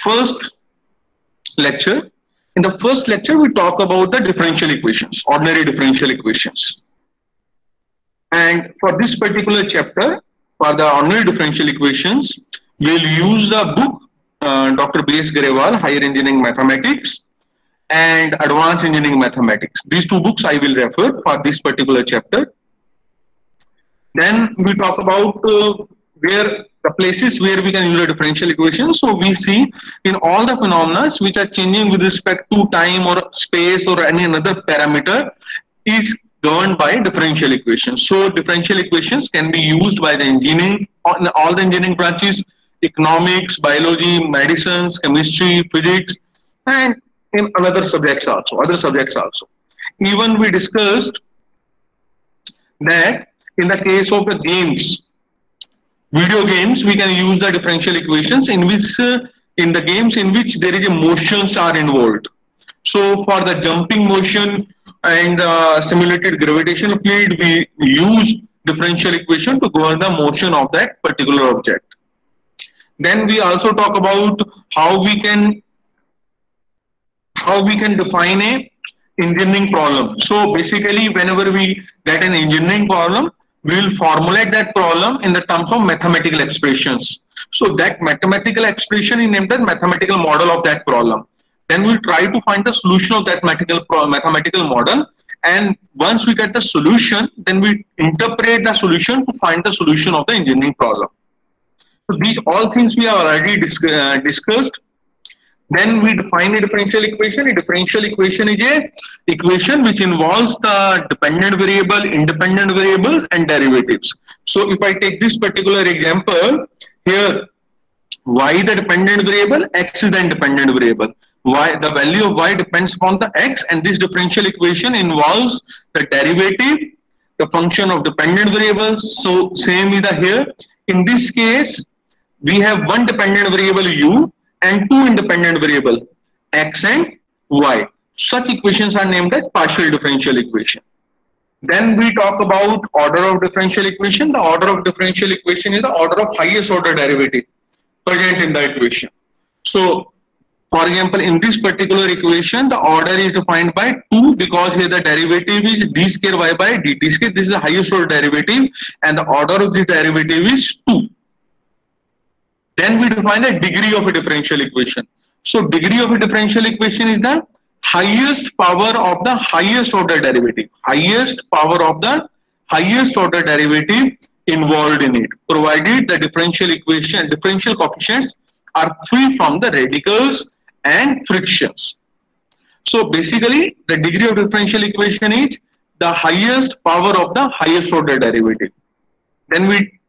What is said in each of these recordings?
first lecture. In the first lecture, we talk about the differential equations, ordinary differential equations. And for this particular chapter, for the ordinary differential equations, we'll use the book uh, Dr. B.S. Grewal, Higher Engineering Mathematics, and Advanced Engineering Mathematics. These two books I will refer for this particular chapter. Then we talk about uh, where the places where we can use a differential equation. So we see in all the phenomena which are changing with respect to time or space or any another parameter is governed by differential equations. So differential equations can be used by the engineering, all the engineering branches, economics, biology, medicines, chemistry, physics, and in other subjects also, other subjects also. Even we discussed that in the case of the games, video games, we can use the differential equations in which, uh, in the games in which there is a motions are involved. So for the jumping motion and uh, simulated gravitational field, we use differential equation to govern the motion of that particular object. Then we also talk about how we can how we can define a engineering problem. So basically, whenever we get an engineering problem, we will formulate that problem in the terms of mathematical expressions. So that mathematical expression is named as mathematical model of that problem. Then we'll try to find the solution of that mathematical, mathematical model. And once we get the solution, then we interpret the solution to find the solution of the engineering problem. So these all things we have already uh, discussed. Then we define a differential equation. A differential equation is a equation which involves the dependent variable, independent variables, and derivatives. So if I take this particular example, here y the dependent variable, x is the independent variable. Y the value of y depends upon the x, and this differential equation involves the derivative, the function of dependent variables. So same is the here. In this case, we have one dependent variable u and two independent variable x and y. Such equations are named as partial differential equation. Then we talk about order of differential equation. The order of differential equation is the order of highest order derivative present in the equation. So, for example, in this particular equation, the order is defined by 2 because here the derivative is d square y by dt square. This is the highest order derivative and the order of the derivative is 2. Then we define the degree of a differential equation. So degree of a differential equation is the highest power of the highest order derivative. Highest power of the highest order derivative involved in it, provided the differential equation, differential coefficients are free from the radicals and fractions. So basically, the degree of differential equation is the highest power of the highest order derivative. Then we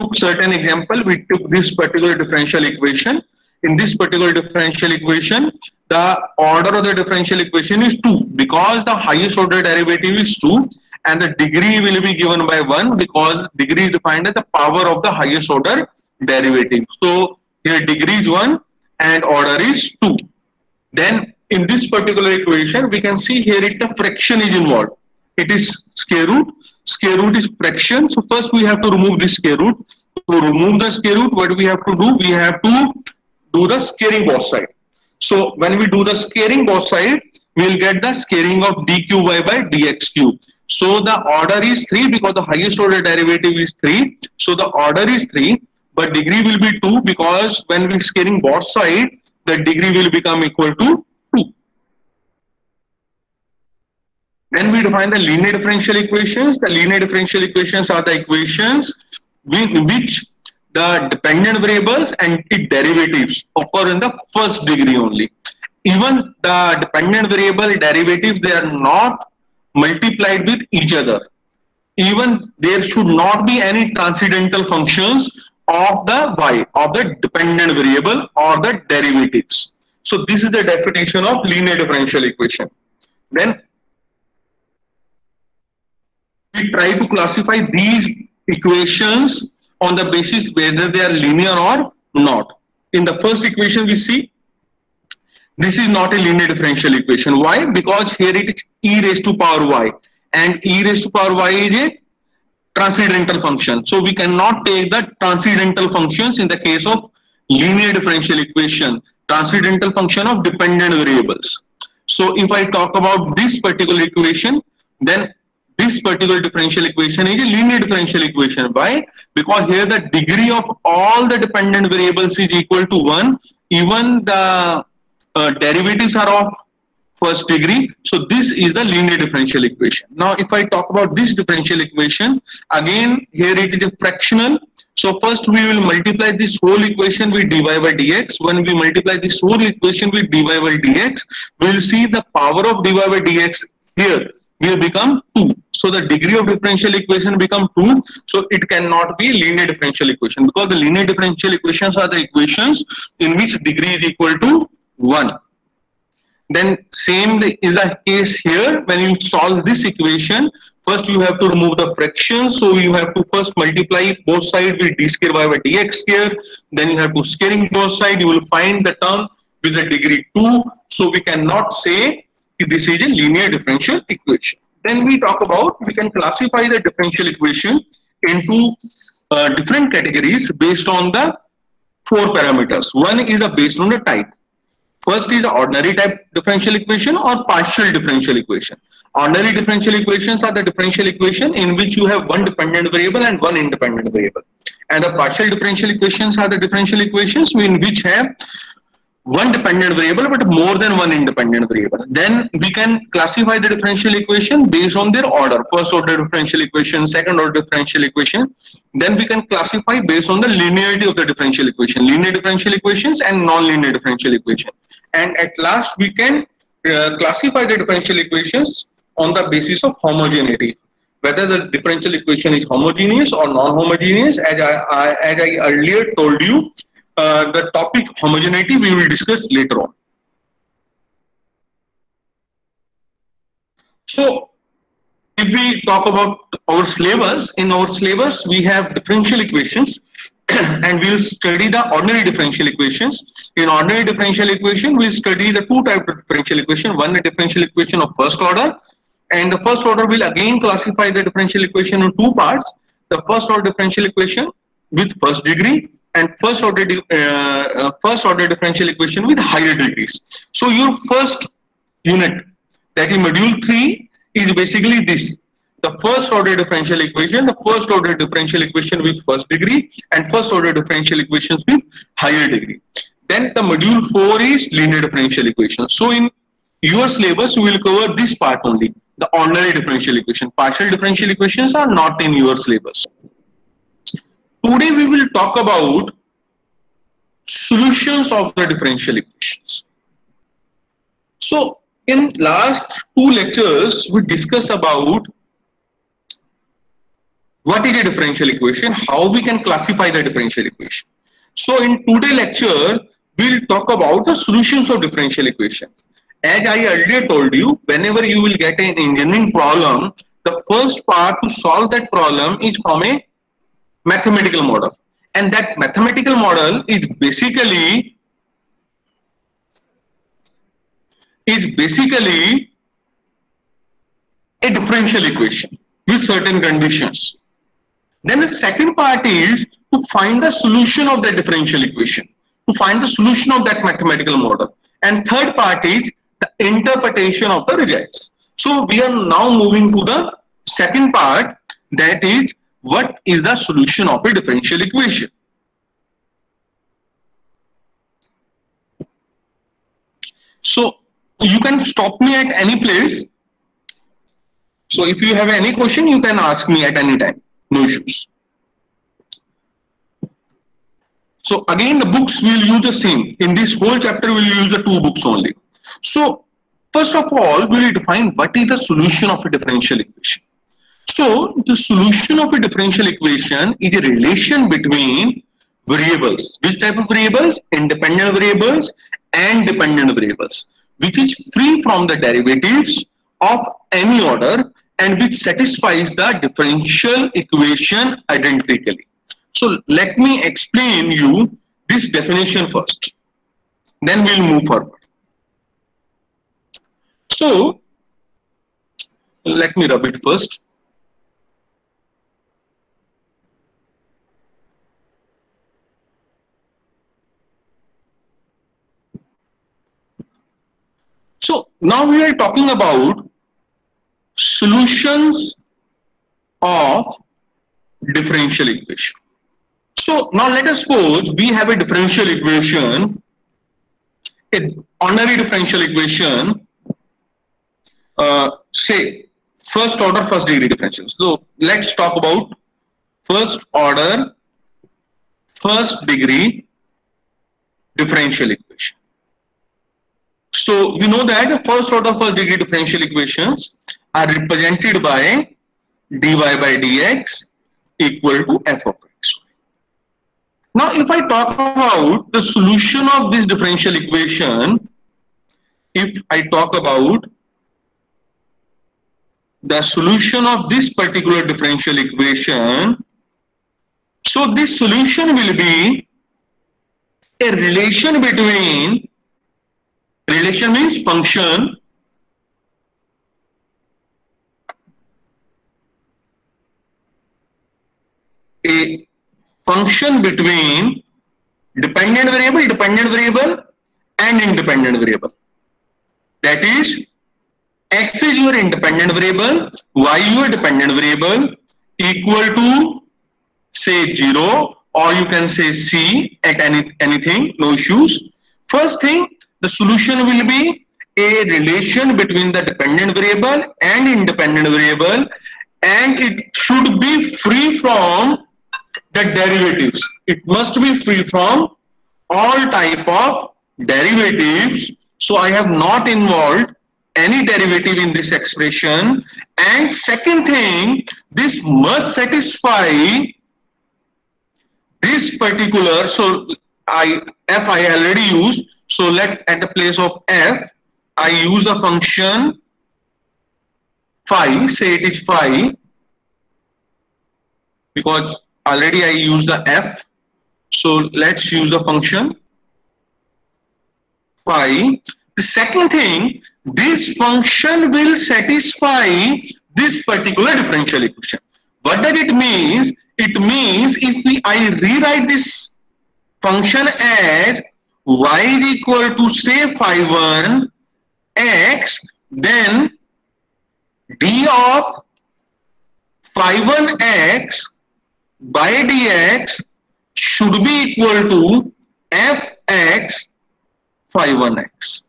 took certain example, we took this particular differential equation. In this particular differential equation, the order of the differential equation is 2 because the highest order derivative is 2 and the degree will be given by 1 because degree is defined as the power of the highest order derivative. So here degree is 1 and order is 2. Then in this particular equation, we can see here it the fraction is involved. It is square root square root is fraction. So first we have to remove this square root. To remove the square root, what we have to do? We have to do the squaring both side. So when we do the squaring both side, we will get the squaring of dqy by dx cube. So the order is 3 because the highest order derivative is 3. So the order is 3, but degree will be 2 because when we squaring both side, the degree will become equal to Then we define the linear differential equations. The linear differential equations are the equations in which the dependent variables and its derivatives occur in the first degree only. Even the dependent variable derivatives, they are not multiplied with each other. Even there should not be any transcendental functions of the y, of the dependent variable or the derivatives. So this is the definition of linear differential equation. Then we try to classify these equations on the basis whether they are linear or not. In the first equation we see this is not a linear differential equation. Why? Because here it is e raised to power y and e raised to power y is a transcendental function. So we cannot take the transcendental functions in the case of linear differential equation, transcendental function of dependent variables. So if I talk about this particular equation, then this particular differential equation is a linear differential equation. Why? Because here the degree of all the dependent variables is equal to 1. Even the uh, derivatives are of first degree. So this is the linear differential equation. Now if I talk about this differential equation, again here it is a fractional. So first we will multiply this whole equation with dy by dx. When we multiply this whole equation with dy by dx, we will see the power of dy by dx here will become 2. So the degree of differential equation become 2. So it cannot be linear differential equation because the linear differential equations are the equations in which degree is equal to 1. Then same is the case here when you solve this equation. First you have to remove the fraction. So you have to first multiply both sides with d square y by dx square. Then you have to scaling both sides. You will find the term with the degree 2. So we cannot say this is a linear differential equation. Then we talk about, we can classify the differential equation into uh, different categories based on the four parameters. One is a based on the type. First is the ordinary type differential equation or partial differential equation. Ordinary differential equations are the differential equation in which you have one dependent variable and one independent variable. And the partial differential equations are the differential equations in which have one dependent variable but more than one independent variable. Then we can classify the differential equation based on their order. First order differential equation, second order differential equation. Then we can classify based on the linearity of the differential equation, linear differential equations and non-linear differential equation and at last we can uh, classify the differential equations on the basis of homogeneity whether the differential equation is homogeneous or non-homogeneous as I, I, as I earlier told you uh, the topic homogeneity we will discuss later on so if we talk about our slavers, in our slavers we have differential equations and we'll study the ordinary differential equations. In ordinary differential equation, we'll study the two types of differential equation. One, the differential equation of first order, and the first order will again classify the differential equation in two parts. The first order differential equation with first degree and first order uh, uh, first order differential equation with higher degrees. So your first unit, that is module 3, is basically this the first order differential equation, the first order differential equation with first degree and first order differential equations with higher degree. Then the module 4 is linear differential equation. So in your syllabus, we will cover this part only, the ordinary differential equation. Partial differential equations are not in your syllabus. Today we will talk about solutions of the differential equations. So in last two lectures, we discuss about what is a differential equation, how we can classify the differential equation. So in today lecture, we'll talk about the solutions of differential equation. As I earlier told you, whenever you will get an engineering problem, the first part to solve that problem is from a mathematical model. And that mathematical model is basically is basically a differential equation with certain conditions. Then the second part is to find the solution of that differential equation, to find the solution of that mathematical model. And third part is the interpretation of the results. So we are now moving to the second part that is what is the solution of a differential equation. So you can stop me at any place. So if you have any question, you can ask me at any time no issues. So again, the books will use the same. In this whole chapter, we'll use the two books only. So first of all, we will define what is the solution of a differential equation. So the solution of a differential equation is a relation between variables. Which type of variables? Independent variables and dependent variables, which is free from the derivatives of any order and which satisfies the differential equation identically. So let me explain you this definition first. Then we'll move forward. So let me rub it first. Now we are talking about solutions of differential equation. So now let us suppose we have a differential equation, an ordinary differential equation, uh, say first order first degree differential. So let's talk about first order first degree differential equation. So we know that the first order first degree differential equations are represented by dy by dx equal to f of x. Now if I talk about the solution of this differential equation, if I talk about the solution of this particular differential equation, so this solution will be a relation between, relation means function, a function between dependent variable, dependent variable and independent variable. That is, x is your independent variable, y your dependent variable equal to say 0 or you can say C at any, anything, no issues. First thing, the solution will be a relation between the dependent variable and independent variable and it should be free from the derivatives. It must be free from all type of derivatives. So I have not involved any derivative in this expression. And second thing, this must satisfy this particular, so I f I already used, so let at the place of f, I use a function phi, say it is phi, because already I use the f, so let's use the function phi. The second thing, this function will satisfy this particular differential equation. What does it mean? it means if we I rewrite this function as y equal to say phi 1 x then d of phi 1 x by dx should be equal to fx phi 1 x.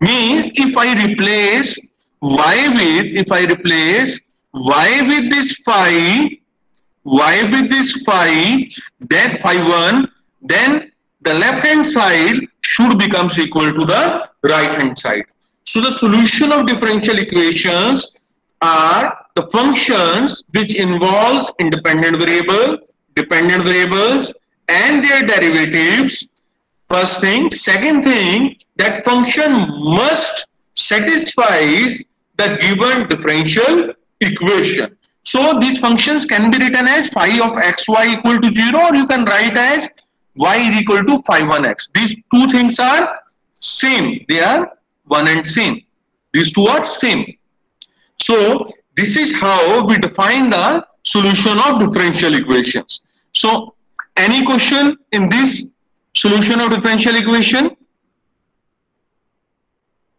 Means if I replace y with if I replace y with this phi y with this phi, then phi 1, then the left hand side should becomes equal to the right hand side. So the solution of differential equations are the functions which involves independent variable, dependent variables and their derivatives. First thing. Second thing, that function must satisfies the given differential equation. So these functions can be written as phi of xy equal to 0 or you can write as y is equal to phi 1x. These two things are same. They are one and same. These two are same. So this is how we define the solution of differential equations. So any question in this solution of differential equation?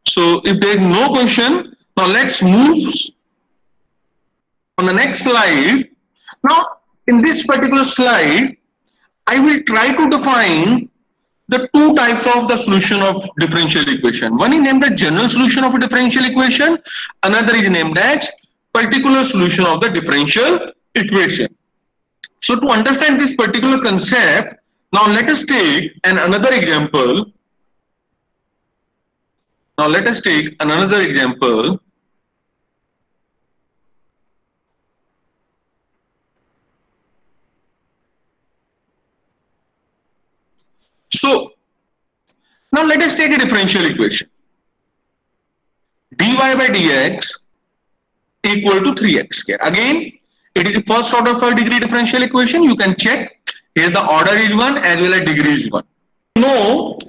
So if there is no question, now let's move on the next slide, now in this particular slide, I will try to define the two types of the solution of differential equation. One is named the general solution of a differential equation. Another is named as particular solution of the differential equation. So to understand this particular concept, now let us take an another example. Now let us take another example So now let us take a differential equation. dy by dx equal to 3x square. Again, it is the first order first degree differential equation. You can check. Here the order is 1 as well as degree is 1. You know,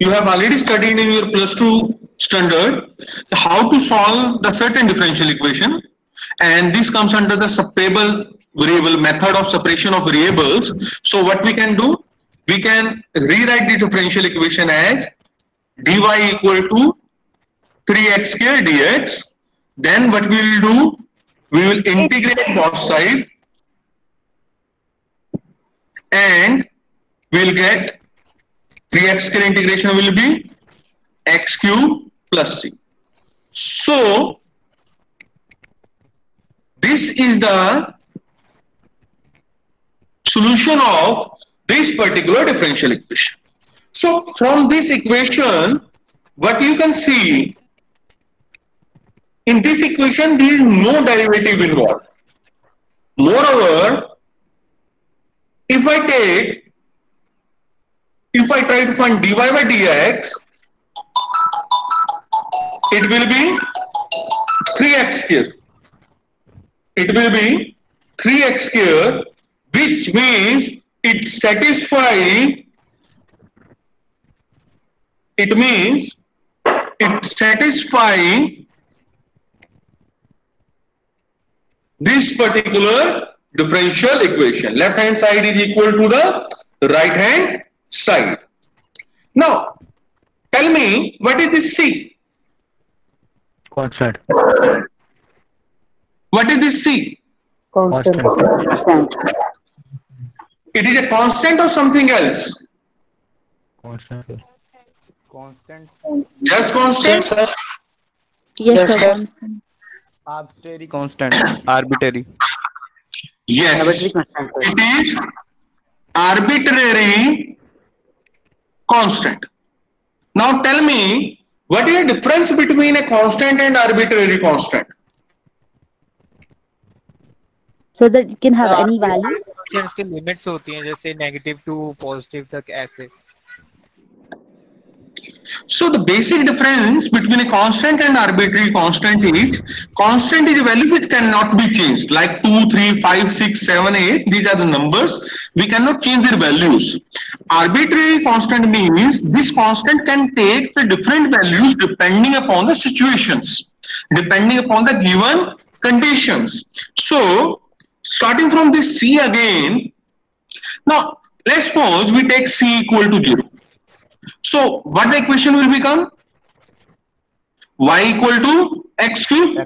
you have already studied in your plus 2 standard how to solve the certain differential equation and this comes under the separable variable method of separation of variables. So what we can do? We can rewrite the differential equation as dy equal to 3x square dx. Then what we will do, we will integrate both side and we'll get 3x square integration will be x cube plus c. So this is the solution of this particular differential equation. So from this equation, what you can see, in this equation, there is no derivative involved. Moreover, if I take, if I try to find dy by dx, it will be 3x here. It will be 3x square, which means it satisfy it means it satisfy this particular differential equation. Left hand side is equal to the right hand side. Now, tell me what is this C? Constant. What is this C? Constant. Constant. It is a constant or something else? Constant. constant Just constant? Yes, sir. Constant. arbitrary constant arbitrary Yes. It is arbitrary constant. Now tell me, what is the difference between a constant and arbitrary constant? So that it can have any value. फिर उसके limits होती हैं जैसे negative to positive तक ऐसे So the basic difference between a constant and arbitrary constant is constant is a value which cannot be changed like 2, 3, 5, 6, 7, 8. These are the numbers. We cannot change their values. Arbitrary constant means this constant can take the different values depending upon the situations, depending upon the given conditions. So starting from this C again, now let's suppose we take C equal to 0. So what the equation will become? y equal to x cube.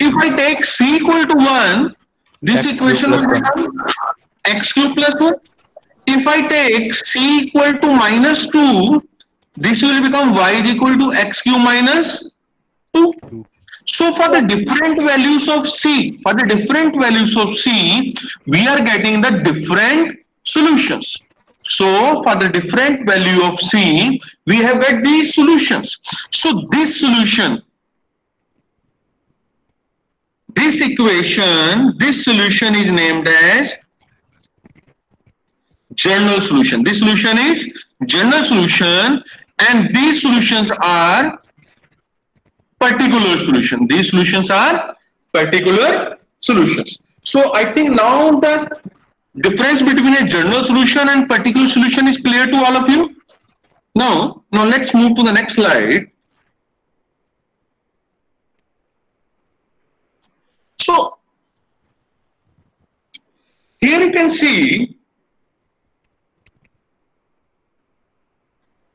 If I take c equal to 1, this X equation will become x cube plus 1. If I take c equal to minus 2, this will become y is equal to x cube minus 2. So for the different values of c, for the different values of c, we are getting the different solutions. So for the different value of C, we have got these solutions. So this solution, this equation, this solution is named as general solution. This solution is general solution and these solutions are particular solution. These solutions are particular solutions. So I think now the difference between a general solution and particular solution is clear to all of you? Now, now let's move to the next slide. So, here you can see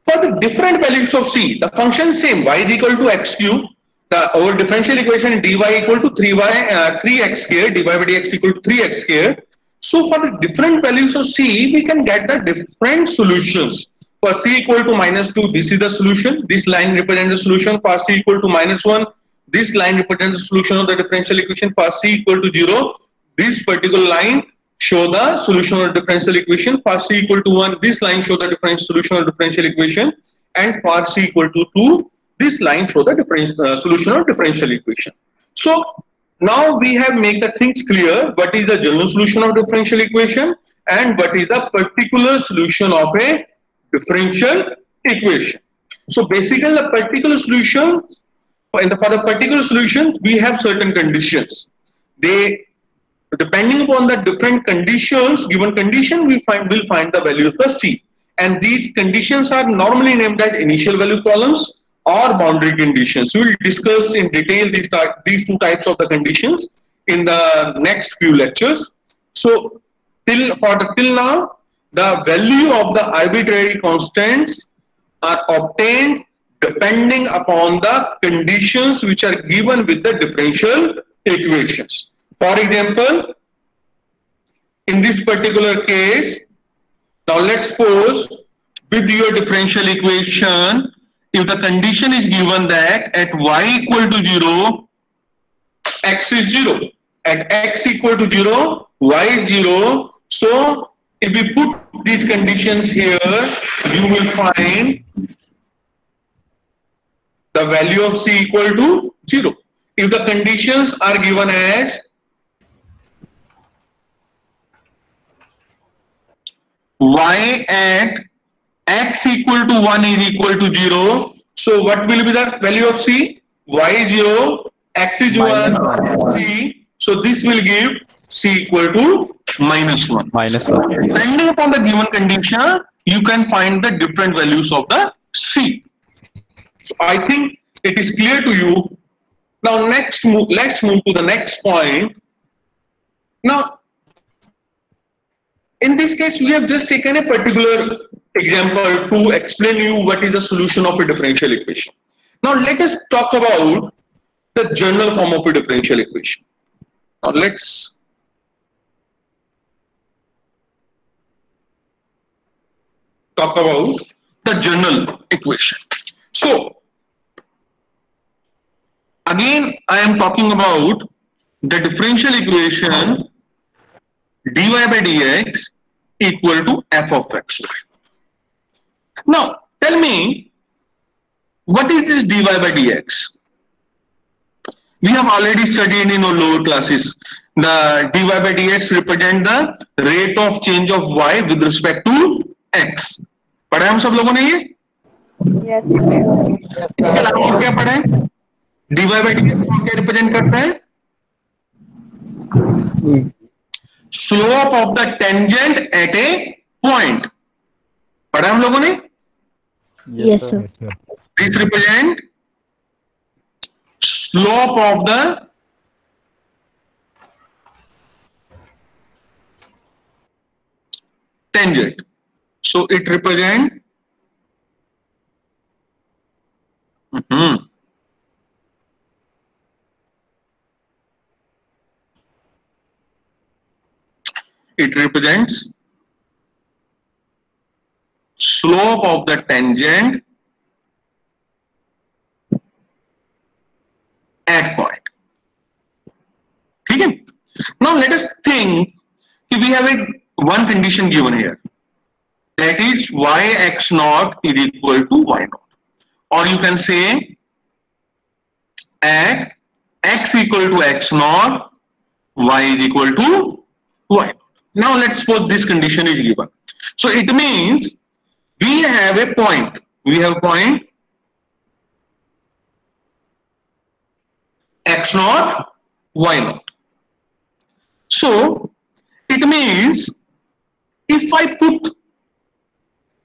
for the different values of c, the function is same, y is equal to x cube, the our differential equation dy equal to 3y, uh, 3x square, dy by dx equal to 3x square. So for the different values of C, we can get the different solutions. For C equal to minus 2, this is the solution. This line represents the solution. For C equal to minus 1, this line represents the solution of the differential equation. For C equal to 0, this particular line show the solution of the differential equation. For C equal to 1, this line show the different solution of the differential equation. And for C equal to 2, this line show the uh, solution of differential equation. So now we have make the things clear what is the general solution of differential equation and what is the particular solution of a differential equation. So basically the particular solution the for the particular solutions we have certain conditions. They depending upon the different conditions given condition we find will find the value of the C and these conditions are normally named as initial value columns or boundary conditions. We will discuss in detail these, these two types of the conditions in the next few lectures. So till for the till now, the value of the arbitrary constants are obtained depending upon the conditions which are given with the differential equations. For example, in this particular case, now let's suppose with your differential equation, if the condition is given that at y equal to 0, x is 0. At x equal to 0, y is 0. So if we put these conditions here, you will find the value of c equal to 0. If the conditions are given as y at x equal to 1 is equal to 0. So what will be the value of c? y is 0, x is 1, c. So this will give c equal to minus 1. Minus 1. Depending upon the given condition, you can find the different values of the c. So I think it is clear to you. Now next move, let's move to the next point. Now in this case, we have just taken a particular example to explain you what is the solution of a differential equation. Now let us talk about the general form of a differential equation. Now let's talk about the general equation. So again, I am talking about the differential equation dy by dx equal to f of x. Now, tell me, what is this dy by dx? We have already studied in our lower classes. The dy by dx represent the rate of change of y with respect to x. पढ़ा हम सब लोगों ने ये yes, इसके अलावा और क्या पढ़ा है dy by dx को क्या रिप्रेजेंट करता है slope of the tangent at a point पढ़ा हम लोगों ने Yes, yes, sir. Sir. These represent slope of the tangent. So it represents mm -hmm. it represents slope of the tangent at point. Okay. Now let us think if we have a one condition given here. That is y x naught is equal to y naught. Or you can say at x equal to x naught, y is equal to y naught. Now let's suppose this condition is given. So it means we have a point. We have a point x naught, y naught. So it means if I put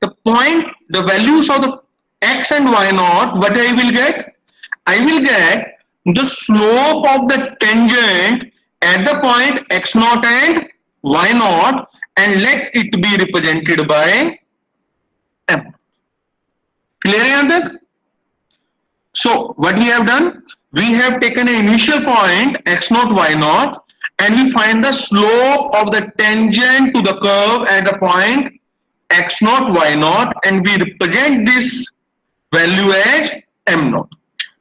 the point, the values of the x and y naught, what I will get? I will get the slope of the tangent at the point x naught and y naught and let it be represented by M. Clear? So what we have done? We have taken an initial point x naught y naught and we find the slope of the tangent to the curve at the point x naught y naught and we represent this value as m naught.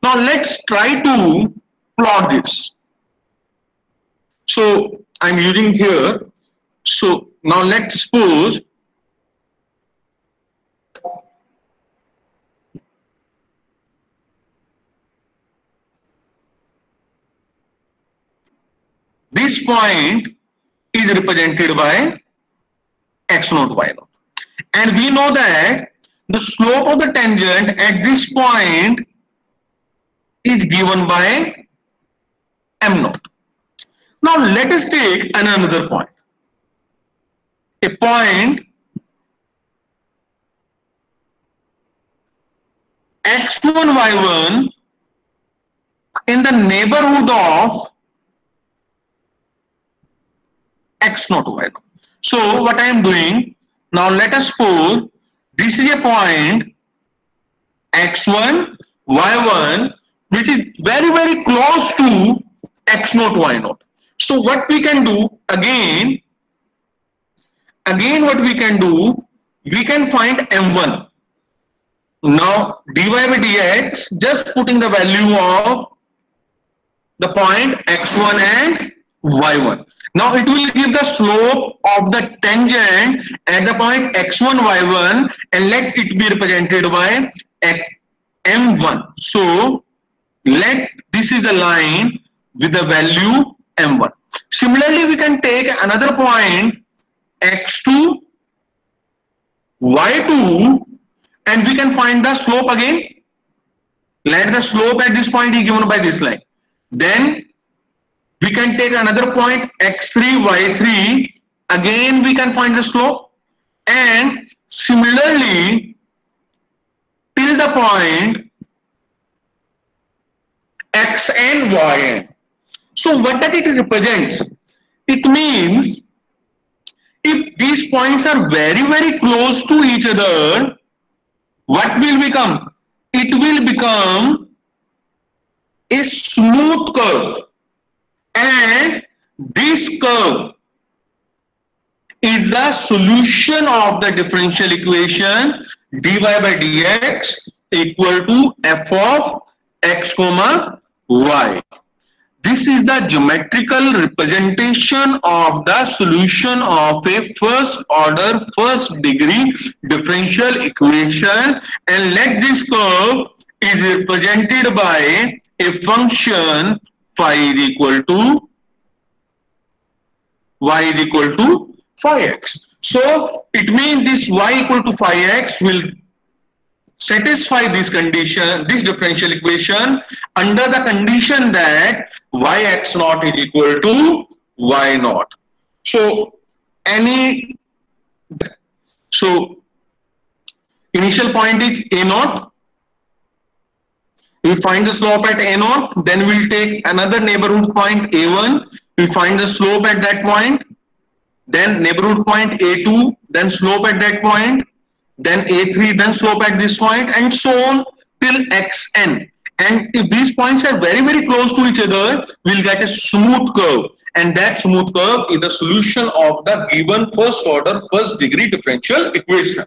Now let's try to plot this. So I'm using here. So now let's suppose this point is represented by x naught y naught. And we know that the slope of the tangent at this point is given by m naught. Now let us take another point. A point x1 y1 in the neighborhood of x naught y. So what I am doing now let us suppose this is a point x1 y1 which is very very close to x naught y naught so what we can do again again what we can do we can find m1 now dy by dx just putting the value of the point x1 and y1 now it will give the slope of the tangent at the point x1 y1 and let it be represented by m1 so let this is the line with the value m1 similarly we can take another point x2 y2 and we can find the slope again. Let the slope at this point be given by this line. Then we can take another point x3 y3 again we can find the slope. And similarly till the point x and y. N so what does it represent? It means if these points are very very close to each other what will become? It will become a smooth curve and this curve is the solution of the differential equation dy by dx equal to f of x comma y. This is the geometrical representation of the solution of a first order, first degree differential equation. And let this curve is represented by a function phi is equal to y is equal to phi x. So it means this y equal to phi x will satisfy this condition, this differential equation under the condition that yx naught is equal to y naught. So any, so initial point is a naught. We find the slope at a naught, then we'll take another neighborhood point a1. We find the slope at that point, then neighborhood point a2, then slope at that point, then a3 then slope at this point and so on till xn. And if these points are very very close to each other we'll get a smooth curve. And that smooth curve is the solution of the given first order first degree differential equation